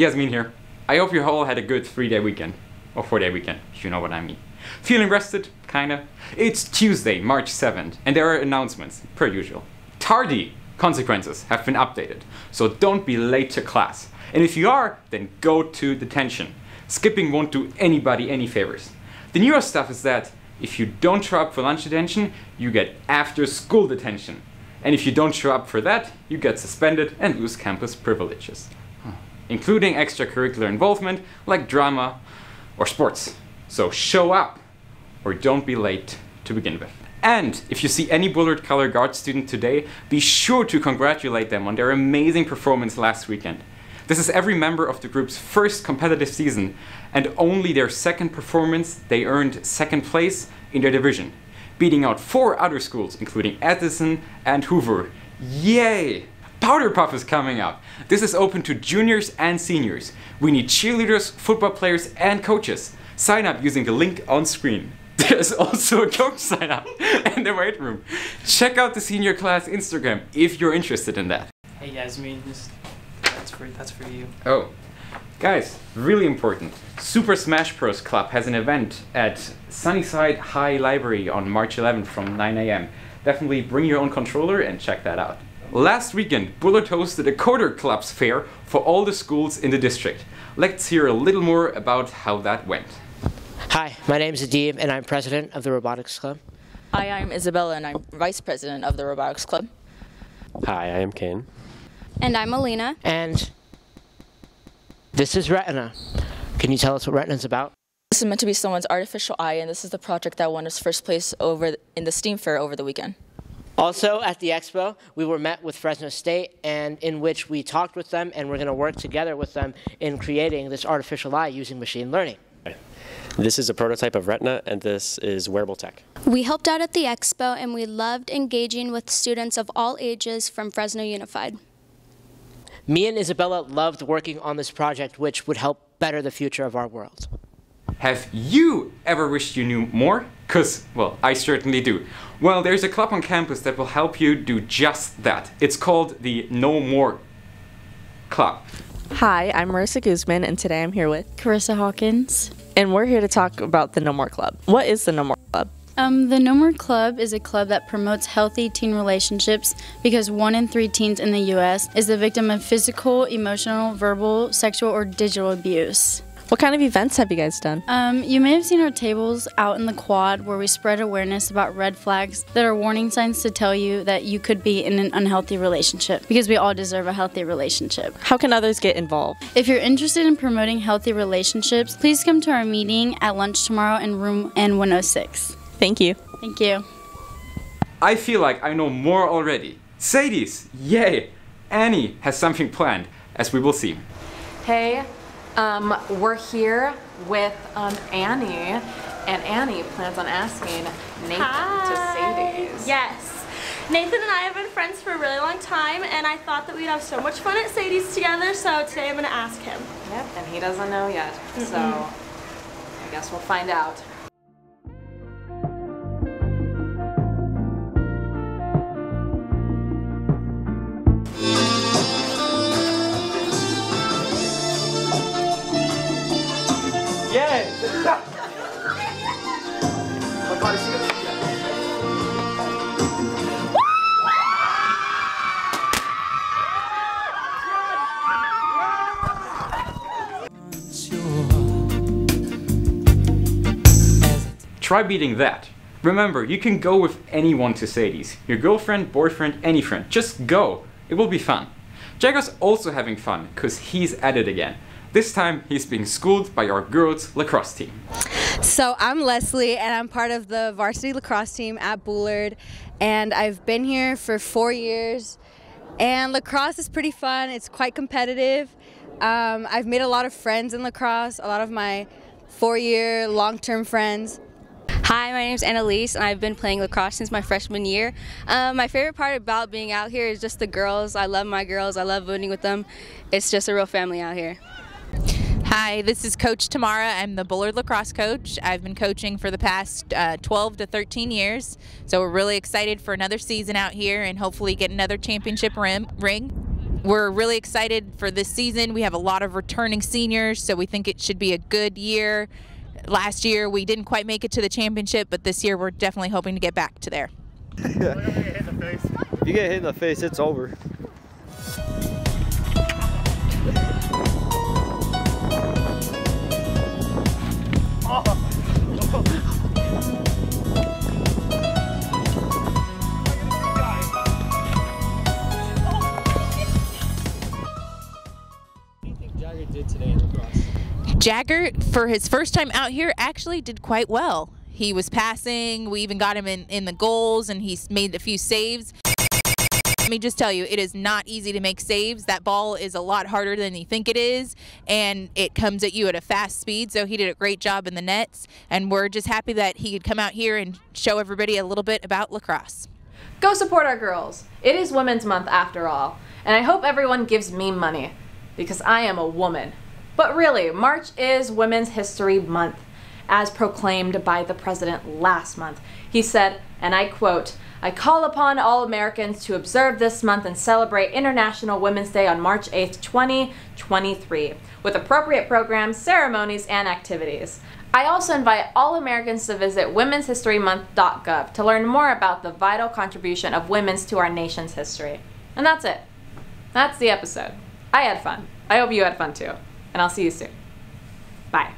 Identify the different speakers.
Speaker 1: Yasmin here. I hope you all had a good three day weekend. Or four day weekend, if you know what I mean. Feeling rested? Kinda. It's Tuesday, March 7th, and there are announcements, per usual. Tardy consequences have been updated, so don't be late to class. And if you are, then go to detention. Skipping won't do anybody any favors. The newer stuff is that if you don't show up for lunch detention, you get after school detention. And if you don't show up for that, you get suspended and lose campus privileges, including extracurricular involvement like drama or sports. So show up or don't be late to begin with. And if you see any Bullard Color Guard student today, be sure to congratulate them on their amazing performance last weekend. This is every member of the group's first competitive season, and only their second performance, they earned second place in their division, beating out four other schools, including Edison and Hoover. Yay! Powder Puff is coming up. This is open to juniors and seniors. We need cheerleaders, football players, and coaches. Sign up using the link on screen. There's also a coach sign up in the weight room. Check out the senior class Instagram if you're interested in that.
Speaker 2: Hey Yasmin, that's for that's for you.
Speaker 1: Oh, guys, really important. Super Smash Bros. Club has an event at Sunnyside High Library on March 11th from 9 a.m. Definitely bring your own controller and check that out. Last weekend, Bullard hosted a Coder Clubs fair for all the schools in the district. Let's hear a little more about how that went.
Speaker 3: Hi, my name is Adib, and I'm president of the Robotics Club.
Speaker 4: Hi, I'm Isabella, and I'm vice president of the Robotics Club.
Speaker 5: Hi, I am Kane.
Speaker 6: And I'm Alina.
Speaker 3: And this is Retina. Can you tell us what Retina is about?
Speaker 4: This is meant to be someone's artificial eye, and this is the project that won its first place over in the STEAM Fair over the weekend.
Speaker 3: Also, at the expo, we were met with Fresno State, and in which we talked with them, and we're going to work together with them in creating this artificial eye using machine learning.
Speaker 5: This is a prototype of Retina, and this is wearable tech.
Speaker 6: We helped out at the expo, and we loved engaging with students of all ages from Fresno Unified.
Speaker 3: Me and Isabella loved working on this project, which would help better the future of our world.
Speaker 1: Have you ever wished you knew more? Because, well, I certainly do. Well, there's a club on campus that will help you do just that. It's called the No More Club.
Speaker 7: Hi, I'm Marissa Guzman, and today I'm here with
Speaker 8: Carissa Hawkins.
Speaker 7: And we're here to talk about the No More Club. What is the No More Club?
Speaker 8: Um, the No More Club is a club that promotes healthy teen relationships because one in three teens in the U.S. is the victim of physical, emotional, verbal, sexual, or digital abuse.
Speaker 7: What kind of events have you guys done?
Speaker 8: Um, you may have seen our tables out in the quad where we spread awareness about red flags that are warning signs to tell you that you could be in an unhealthy relationship because we all deserve a healthy relationship.
Speaker 7: How can others get involved?
Speaker 8: If you're interested in promoting healthy relationships, please come to our meeting at lunch tomorrow in room N106.
Speaker 7: Thank you.
Speaker 8: Thank you.
Speaker 1: I feel like I know more already. Sadie's, yay! Annie has something planned, as we will see.
Speaker 9: Hey, um, we're here with um, Annie, and Annie plans on asking Nathan
Speaker 10: Hi.
Speaker 9: to Sadie's.
Speaker 10: Yes. Nathan and I have been friends for a really long time, and I thought that we'd have so much fun at Sadie's together, so today I'm going to ask him.
Speaker 9: Yep, and he doesn't know yet, so I guess we'll find out.
Speaker 1: Try beating that. Remember, you can go with anyone to Sadie's. Your girlfriend, boyfriend, any friend. Just go. It will be fun. Jagger's also having fun, because he's at it again. This time, he's being schooled by our girls' lacrosse team.
Speaker 11: So I'm Leslie, and I'm part of the varsity lacrosse team at Bullard, and I've been here for four years. And lacrosse is pretty fun. It's quite competitive. Um, I've made a lot of friends in lacrosse. A lot of my four-year long-term friends.
Speaker 12: Hi, my name is Annalise, and I've been playing lacrosse since my freshman year. Um, my favorite part about being out here is just the girls. I love my girls. I love voting with them. It's just a real family out here.
Speaker 13: Hi, this is Coach Tamara. I'm the Bullard lacrosse coach. I've been coaching for the past uh, 12 to 13 years, so we're really excited for another season out here and hopefully get another championship rim, ring. we're really excited for this season. We have a lot of returning seniors, so we think it should be a good year. Last year we didn't quite make it to the championship, but this year we're definitely hoping to get back to there.
Speaker 14: If you get hit in the face, it's over.
Speaker 13: Jagger, did today in lacrosse? Jagger, for his first time out here, actually did quite well. He was passing. We even got him in, in the goals, and he made a few saves. Let me just tell you, it is not easy to make saves. That ball is a lot harder than you think it is, and it comes at you at a fast speed. So he did a great job in the nets, and we're just happy that he could come out here and show everybody a little bit about lacrosse.
Speaker 9: Go support our girls. It is Women's Month after all, and I hope everyone gives me money because I am a woman. But really, March is Women's History Month, as proclaimed by the president last month. He said, and I quote, I call upon all Americans to observe this month and celebrate International Women's Day on March 8th, 2023, with appropriate programs, ceremonies, and activities. I also invite all Americans to visit womenshistorymonth.gov to learn more about the vital contribution of women to our nation's history. And that's it. That's the episode. I had fun. I hope you had fun too. And I'll see you soon. Bye.